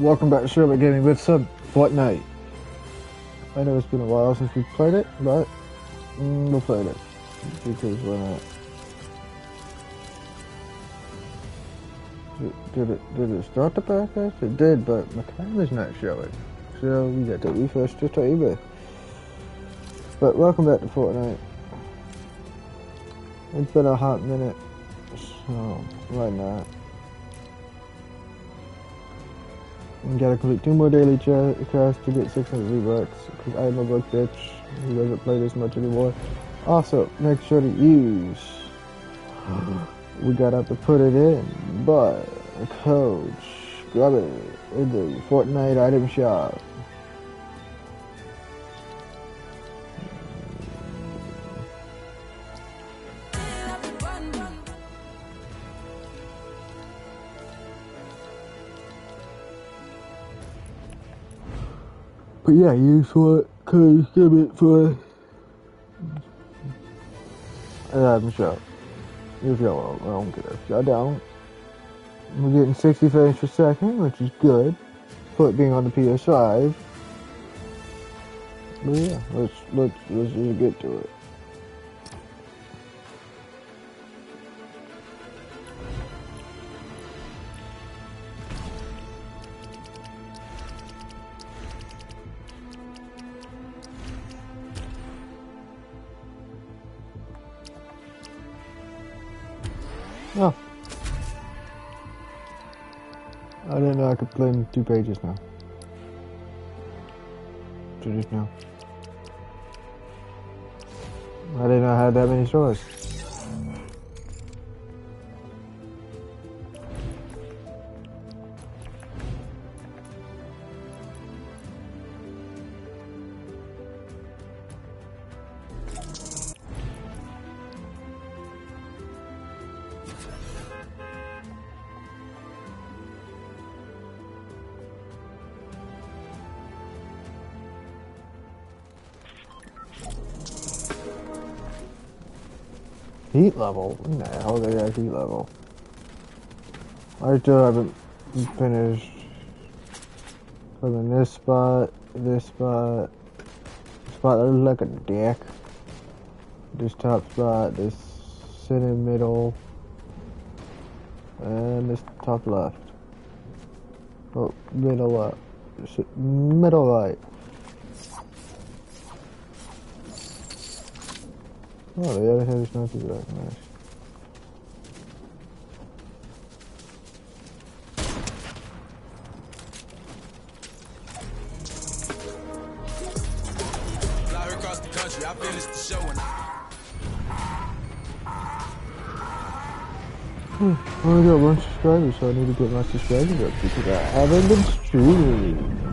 welcome back to Scrubert Gaming with some Fortnite. I know it's been a while since we played it, but mm, we'll play it because why not? Did, did it did it start the podcast? It did, but my camera's not showing, so we got to refresh just the table. But welcome back to Fortnite. It's been a hot minute, so why not? We gotta complete two more daily quests to get 600 V-Bucks, because I'm a book bitch who doesn't play this much anymore. Also, make sure to use, we gotta to put it in, but code grab it in the Fortnite item shop. But yeah, saw uh, it. cause give it for uh, I'm sure. If y'all I don't care. If y'all don't. We're getting 60 frames per second, which is good. For it being on the PS5. But yeah, let's let's let's just get to it. I could play in two pages now. Just now. I didn't know I had that many stores. Level? What the hell got heat level? I still haven't finished filming this spot, this spot, spot that looks like a dick, this top spot, this center middle, and this top left. Oh, middle left. Middle right. Oh, the other head is not too bad. Nice. Fly across the country, I finished the show and I hmm, only got one subscriber, so I need to get my subscribers up because I haven't been streaming.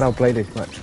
I don't play this much.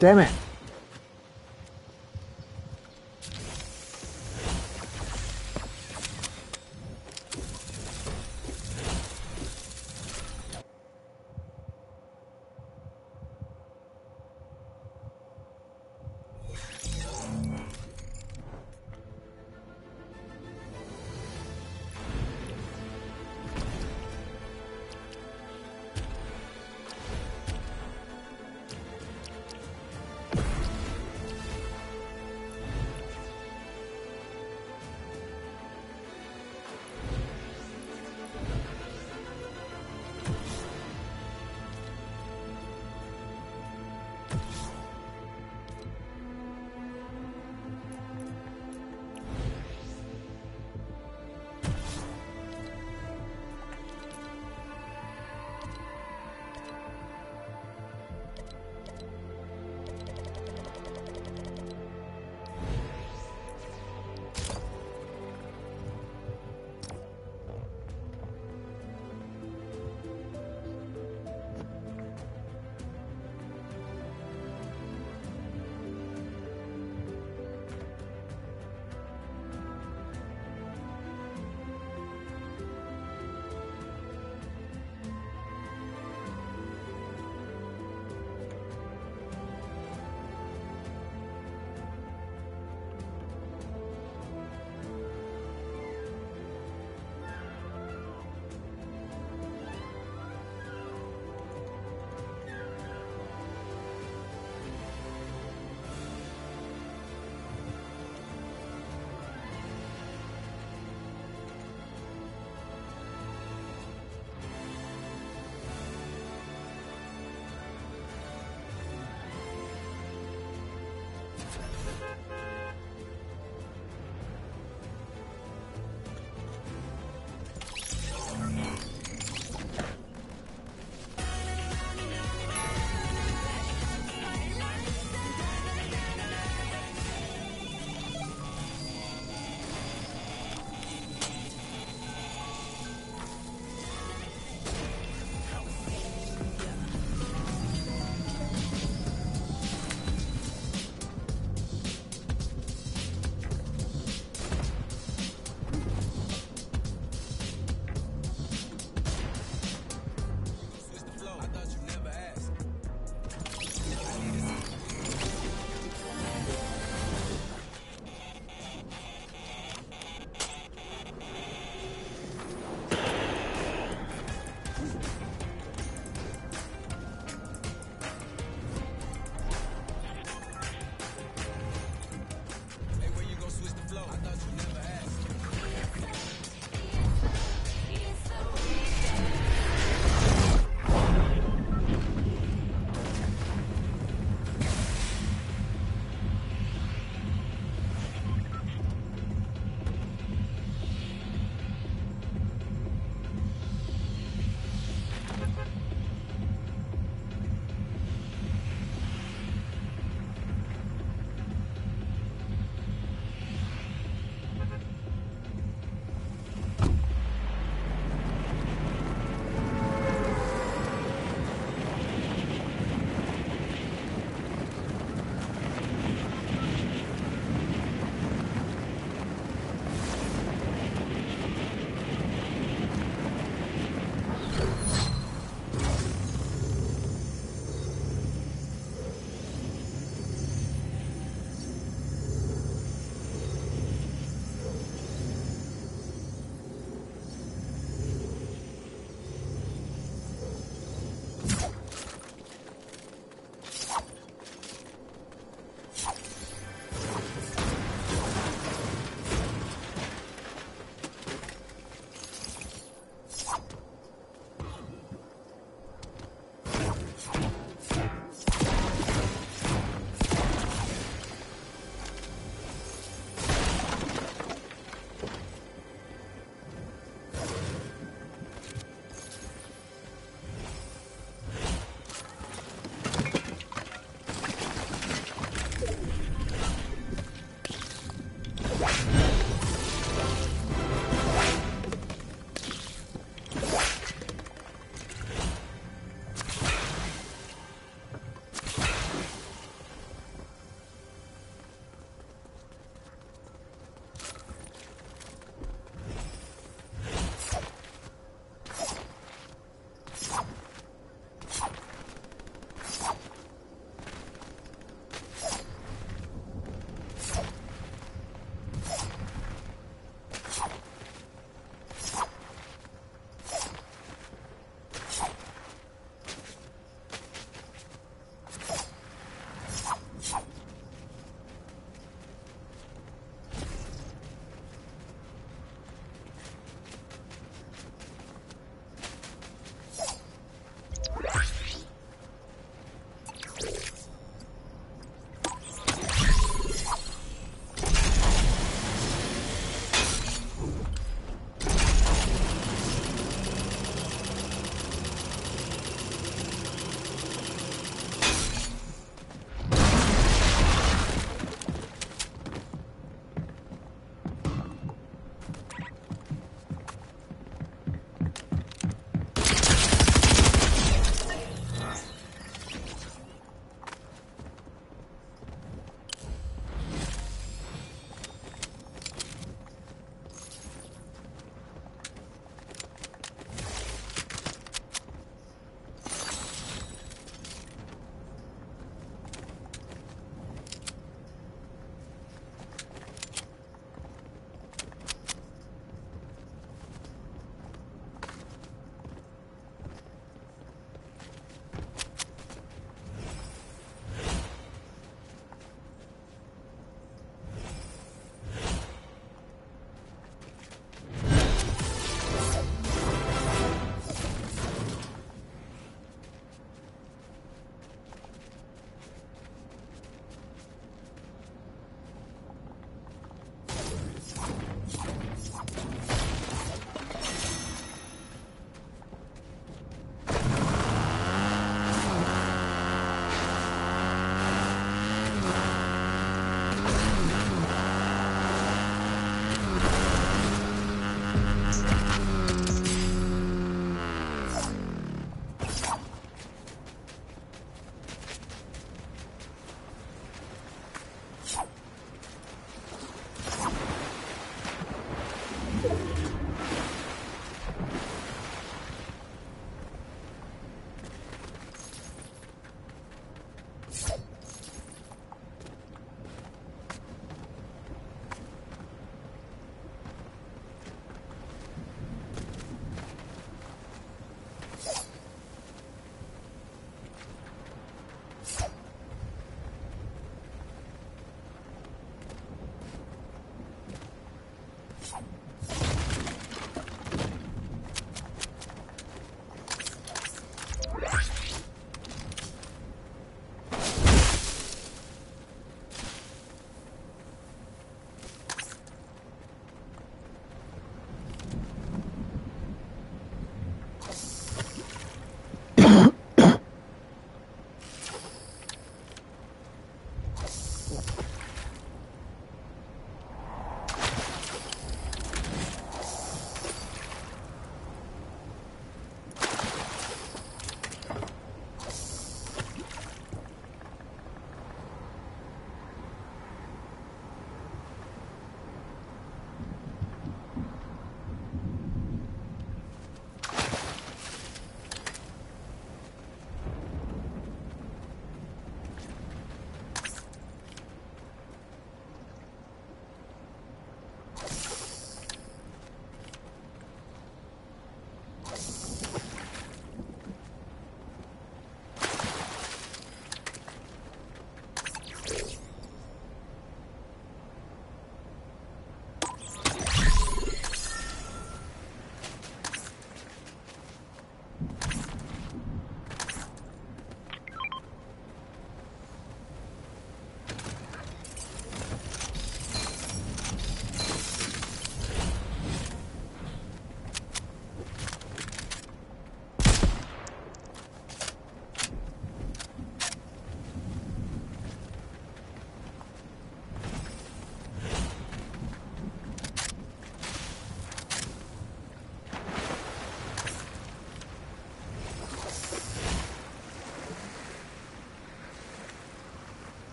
Damn it.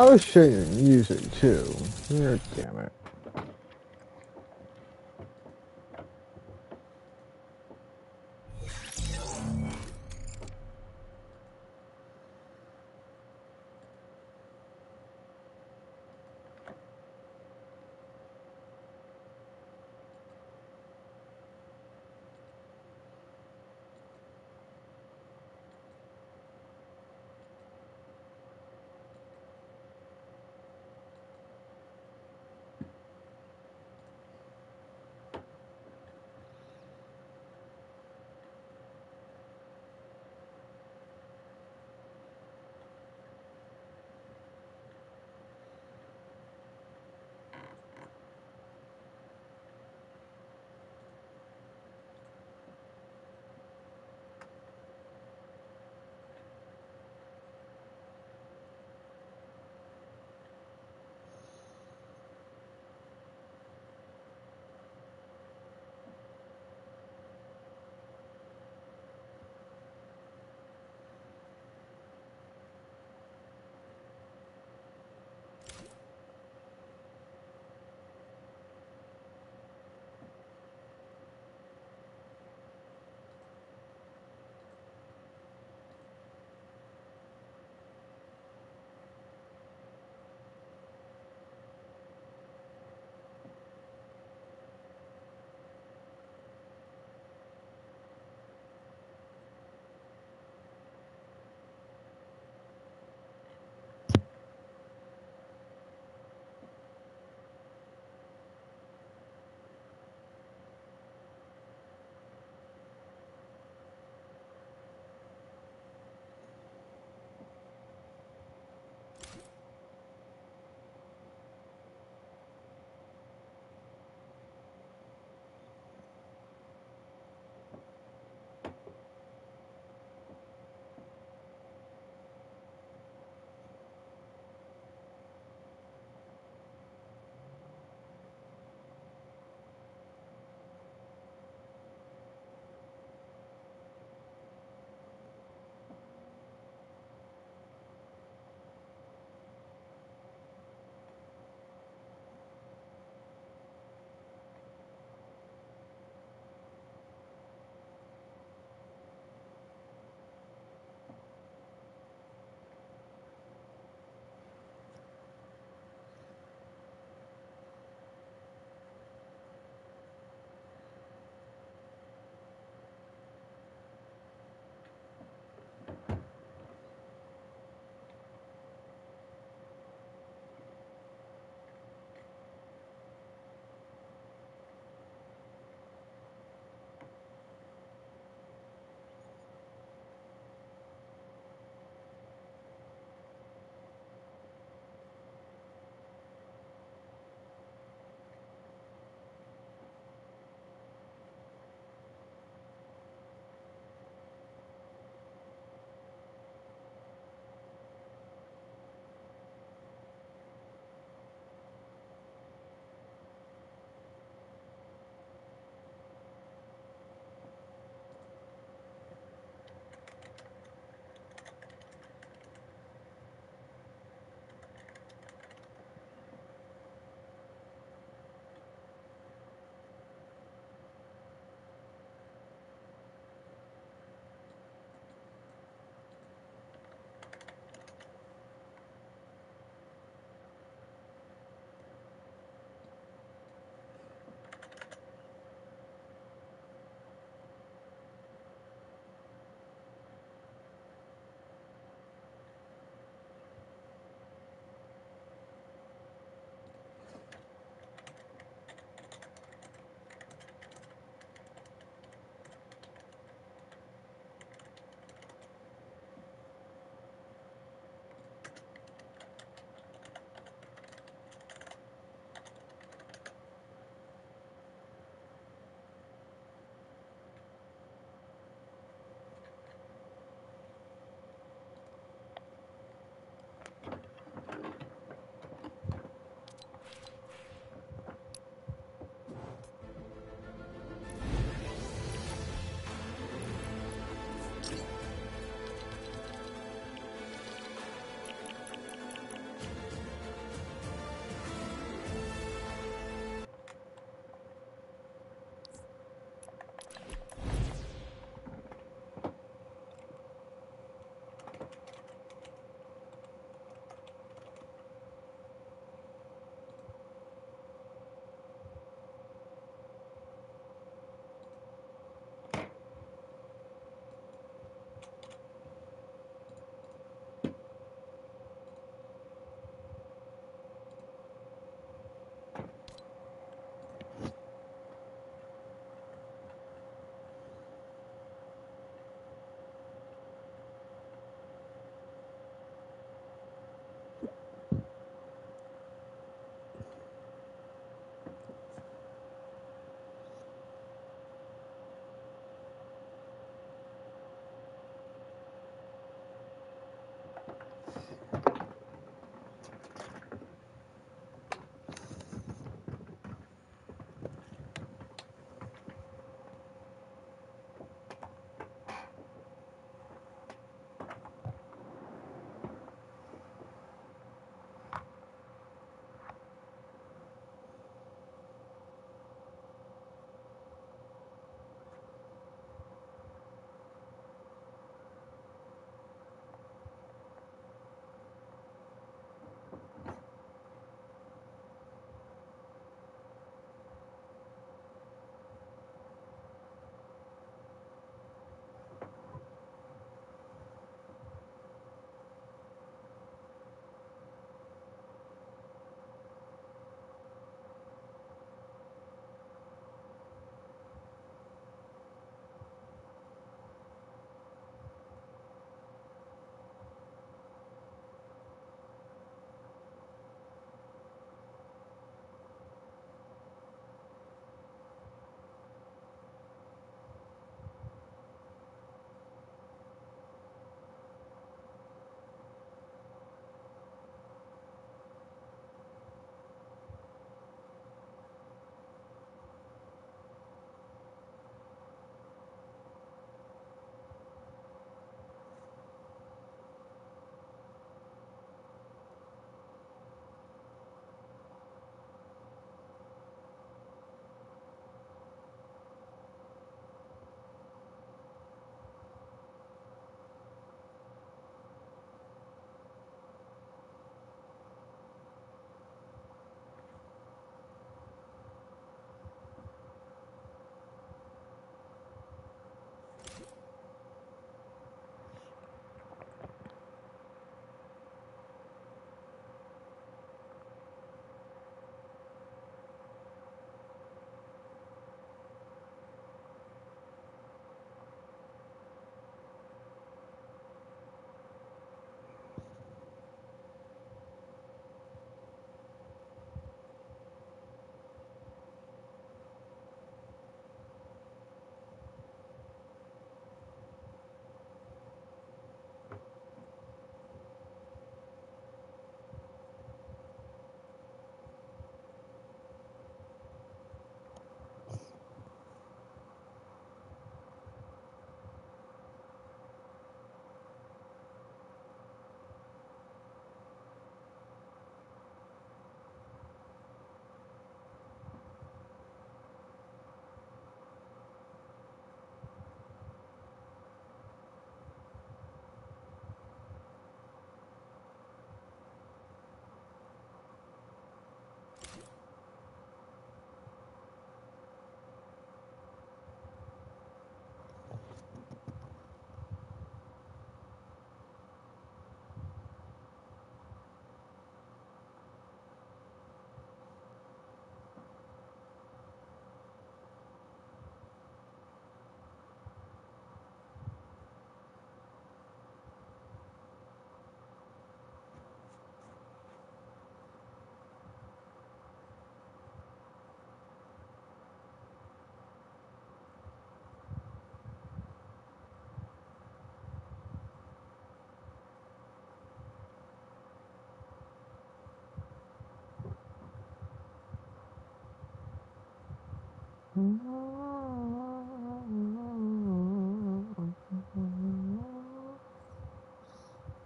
I was showing changing music too. God damn it.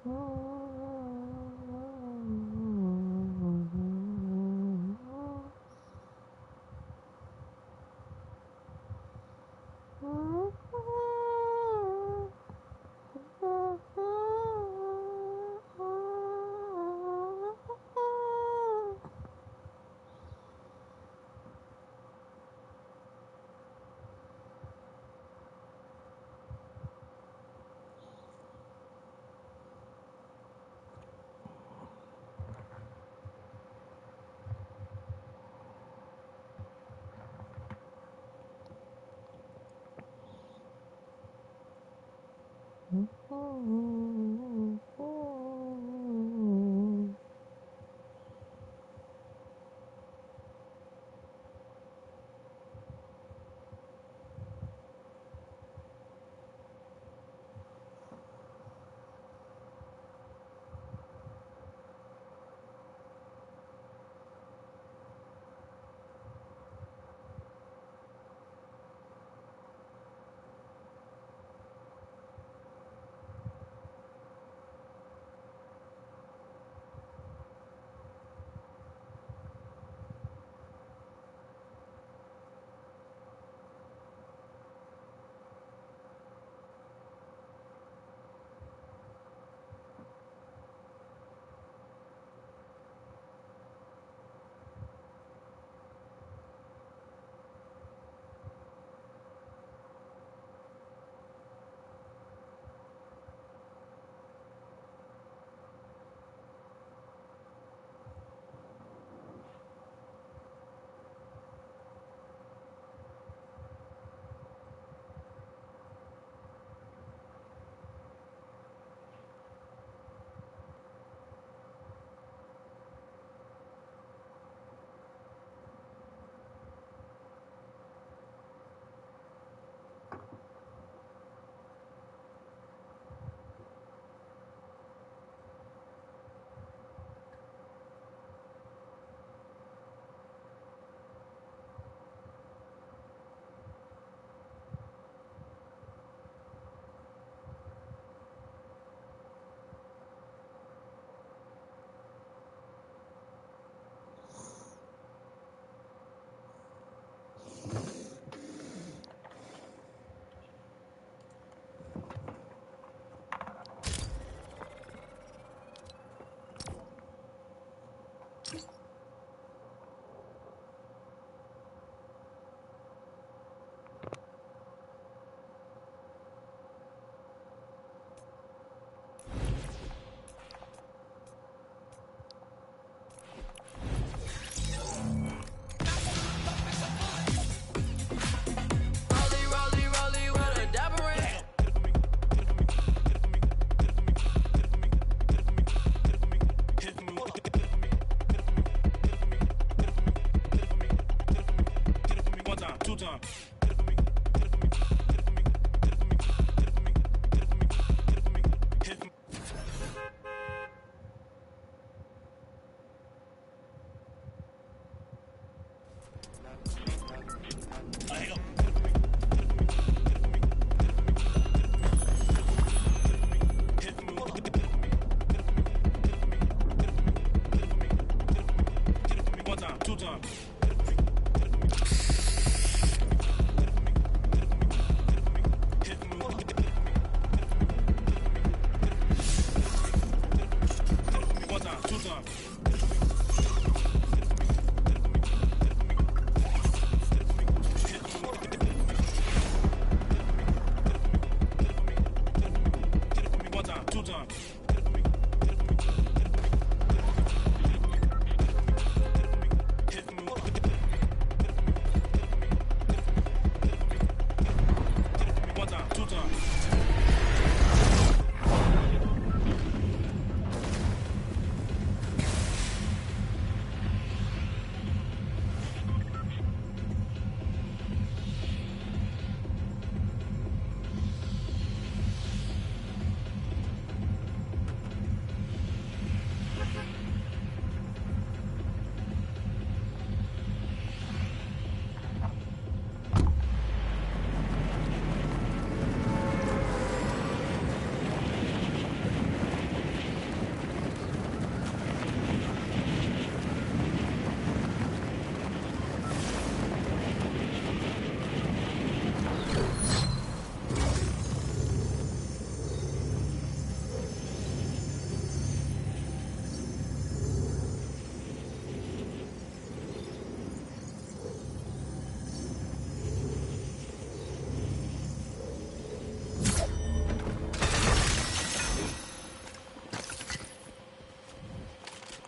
Oh. Rollie,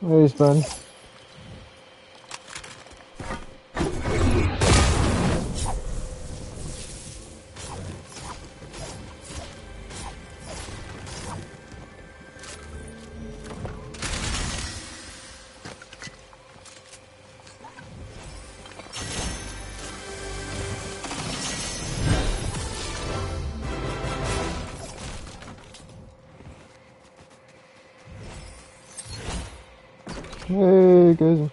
Hey, fun. Hey, guys.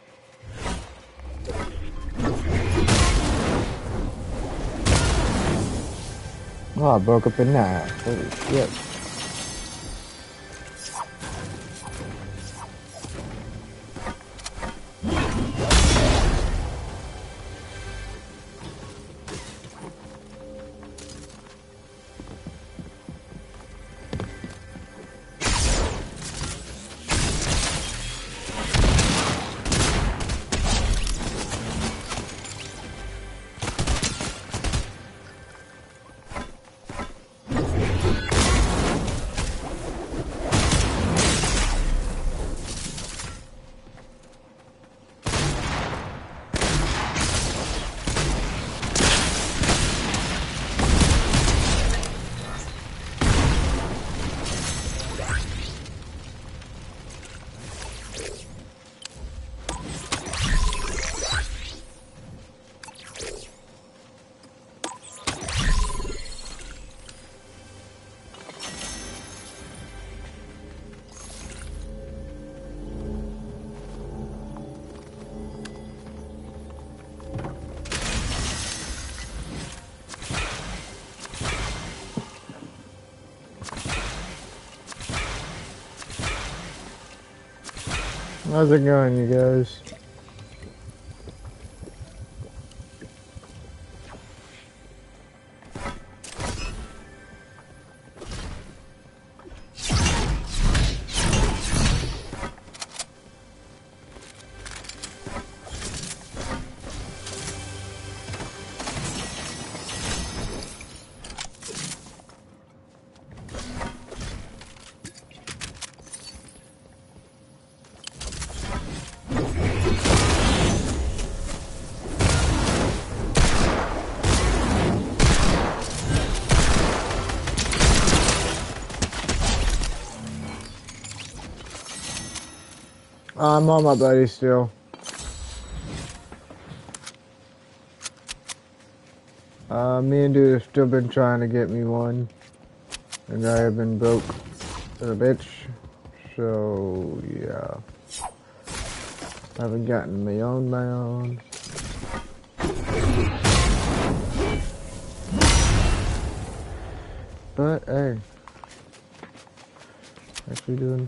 Oh, I broke up in that. Holy shit. How's it going, you guys? I'm on my buddy still. Uh, me and dude have still been trying to get me one. And I have been broke to the bitch. So, yeah. haven't gotten my own. But, hey. Actually doing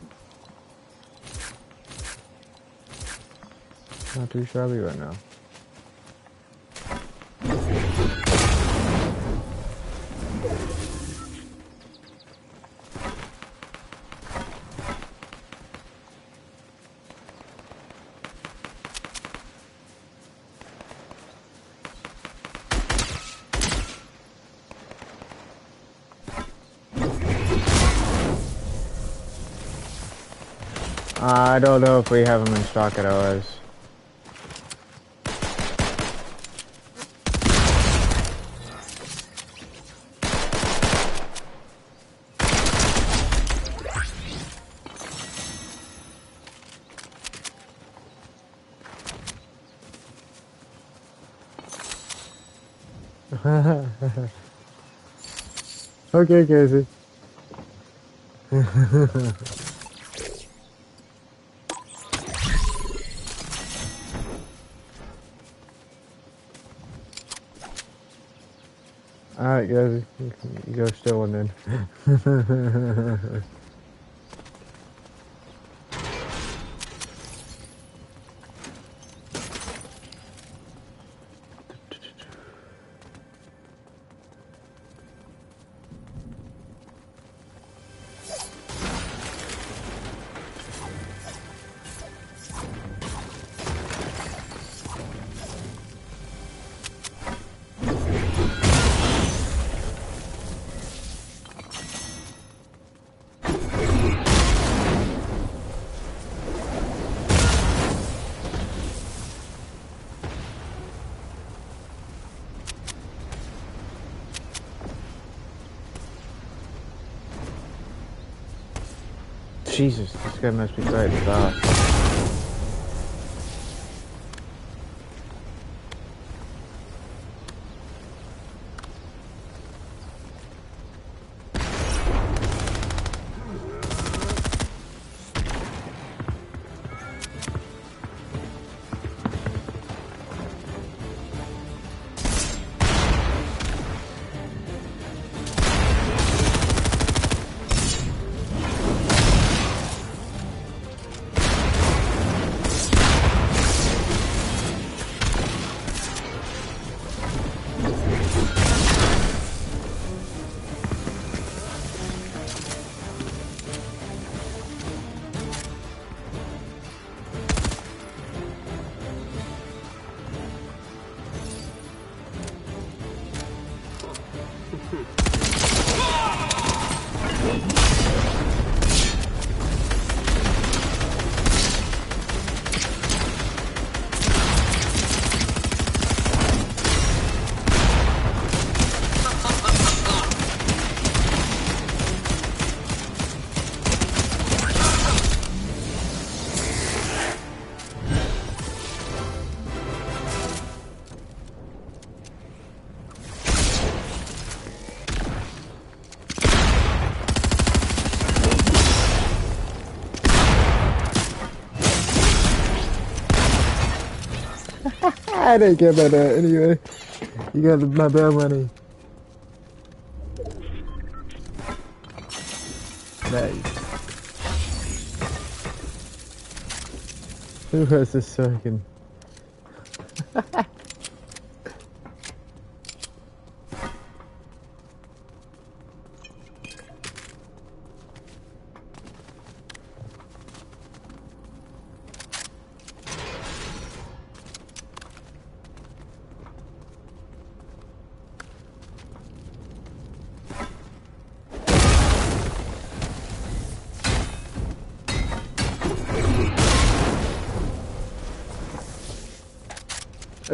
not too shabby right now. I don't know if we have them in stock at OS. Okay, Casey. Alright guys, you go still one then. Jesus, I didn't care about that anyway. You got my bad money. Nice. Who has this second?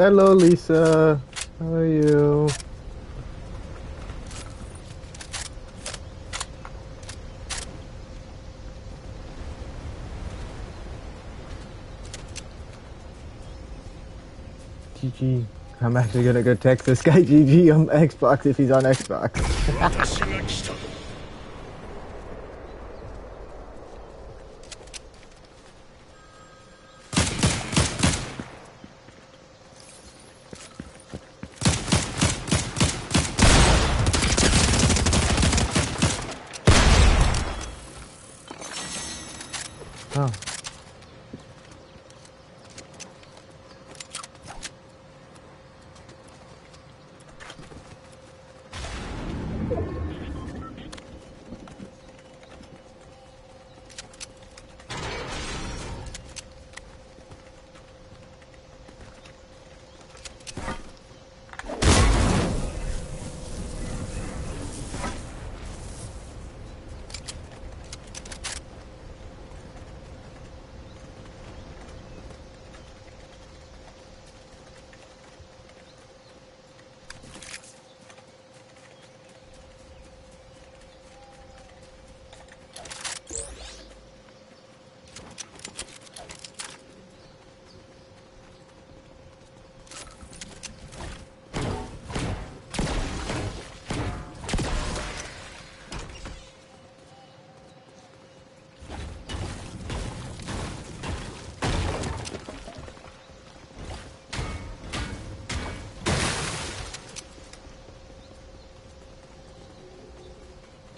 Hello, Lisa. How are you? GG. I'm actually gonna go text this guy GG on Xbox if he's on Xbox.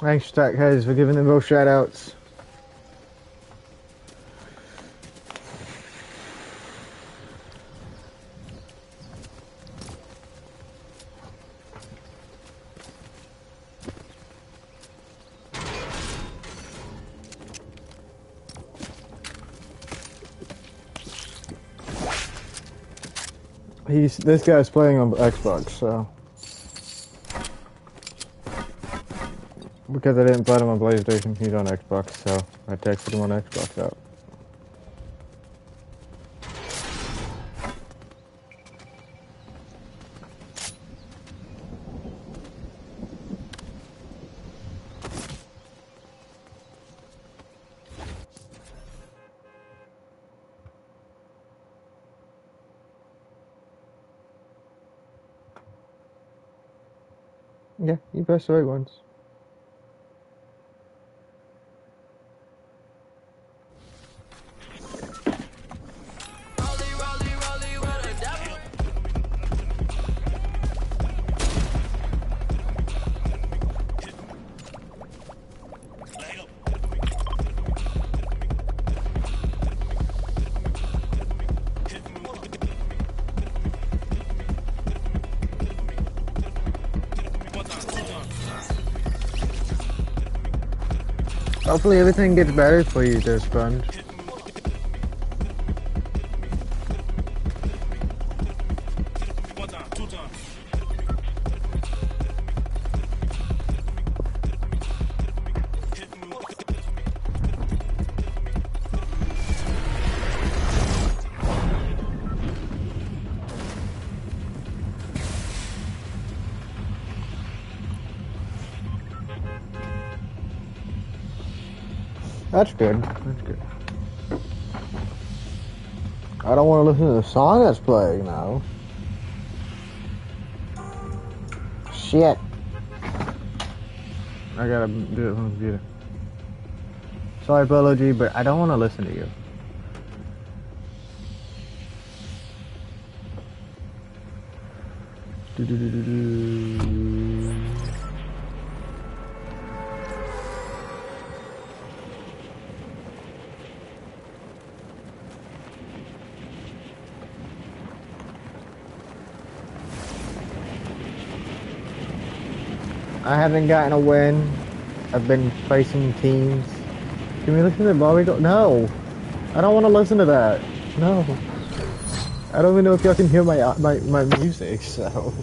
Thanks, Stack Heads, for giving them both shout outs. He's this guy's playing on Xbox, so because I didn't put him on PlayStation, he's on Xbox, so I texted him on Xbox out. Yeah, you passed away once. Hopefully everything gets better for you there, Sponge. That's good. That's good. I don't want to listen to the song that's playing now. Shit. I gotta do it from the computer. Sorry, Polo G, but I don't want to listen to you. Do-do-do-do-do. Haven't gotten a win. I've been facing teams. Can we listen to go? No. I don't want to listen to that. No. I don't even know if y'all can hear my uh, my my music. So.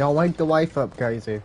Don't wake the wife up, Casey.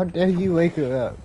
How dare you wake her up?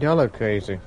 Y'all look crazy.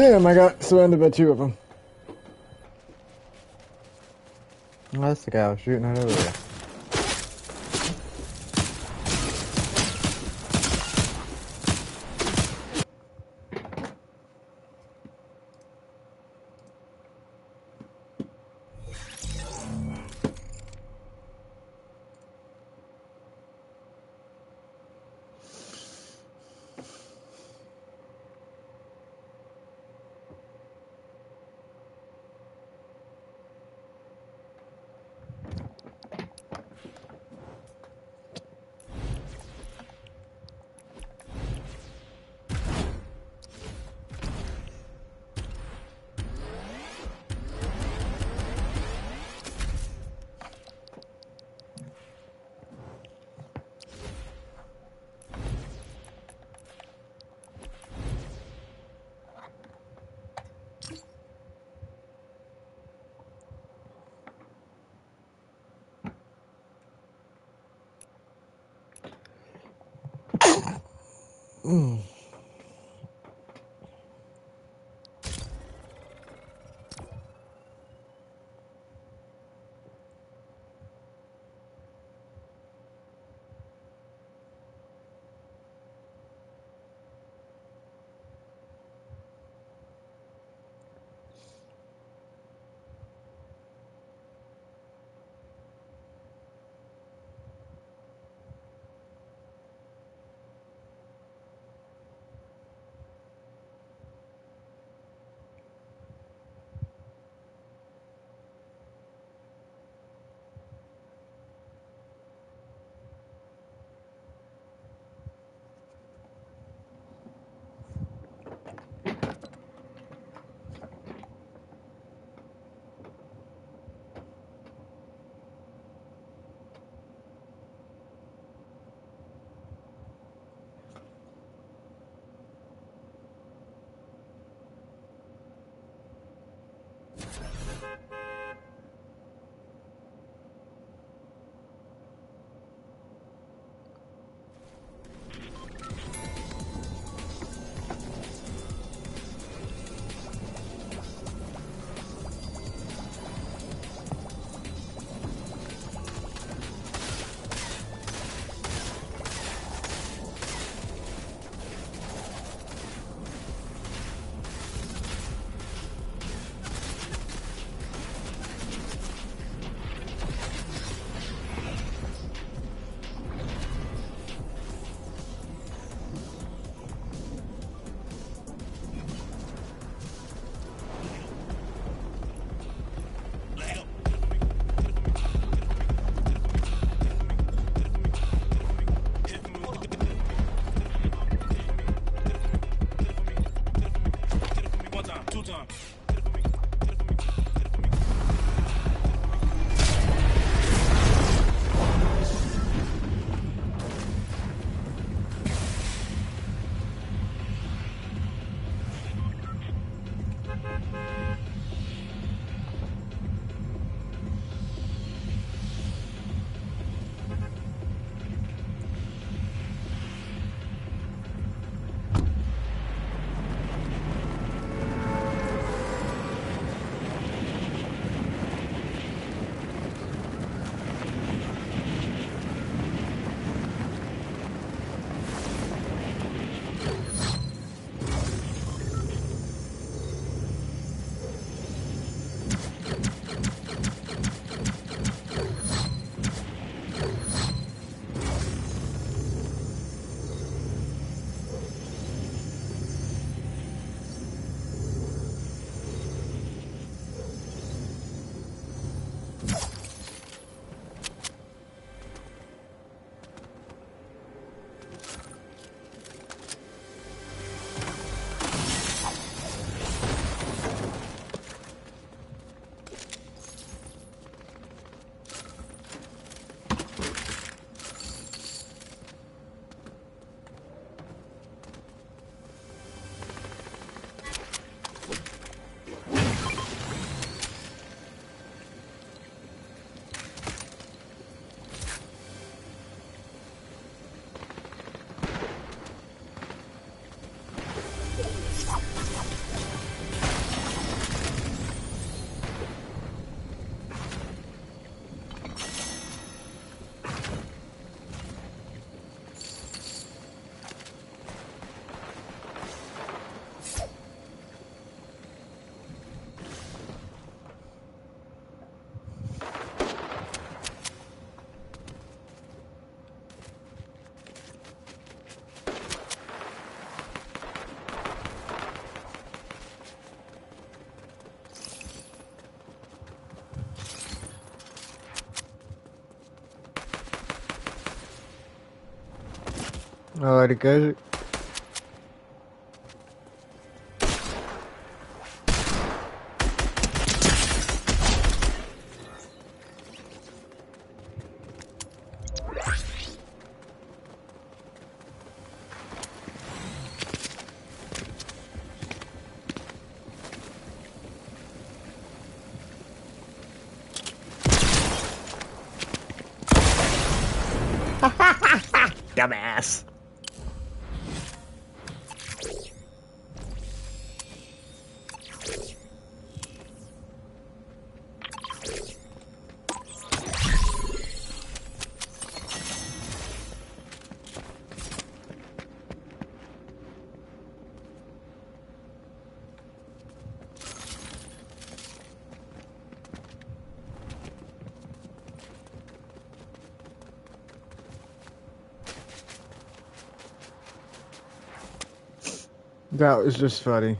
Damn, I got surrounded by two of them. That's the guy I was shooting at earlier. Alrighty, guys. Dumbass. That was just funny.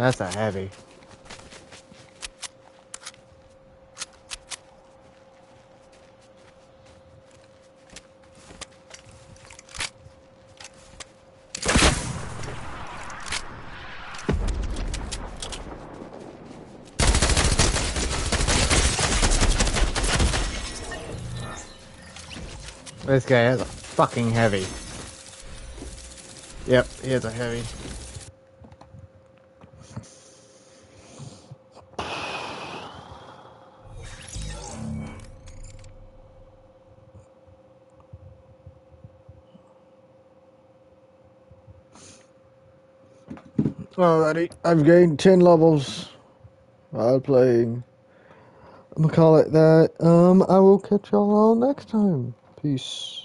That's a heavy. This guy has a fucking heavy. Yep, he has a heavy. Alrighty, I've gained 10 levels while playing. I'm gonna call it that. Um, I will catch y'all all next time. Peace.